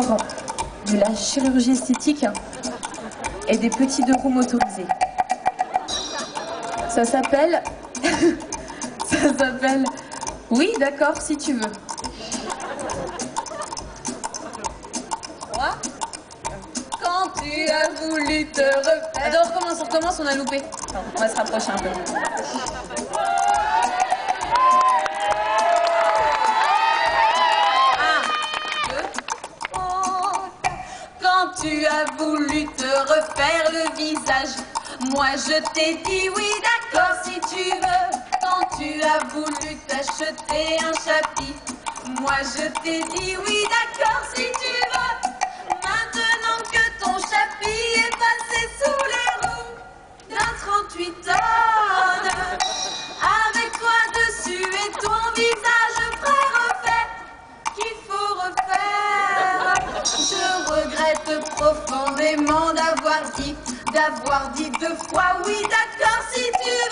de la chirurgie esthétique et des petits deux roues motorisés. Ça s'appelle... Ça s'appelle... Oui, d'accord, si tu veux. Quand tu as voulu te refaire. Attends, on recommence, on recommence, on a loupé. Attends, on va se rapprocher un peu. Tu as voulu te refaire le visage, moi je t'ai dit oui d'accord si tu veux. Quand tu as voulu t'acheter un chapitre, moi je t'ai dit oui d'accord si tu veux. d'avoir dit, d'avoir dit deux fois oui, d'accord, si tu veux.